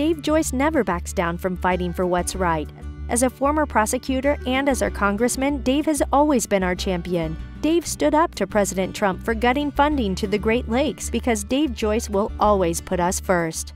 Dave Joyce never backs down from fighting for what's right. As a former prosecutor and as our congressman, Dave has always been our champion. Dave stood up to President Trump for gutting funding to the Great Lakes because Dave Joyce will always put us first.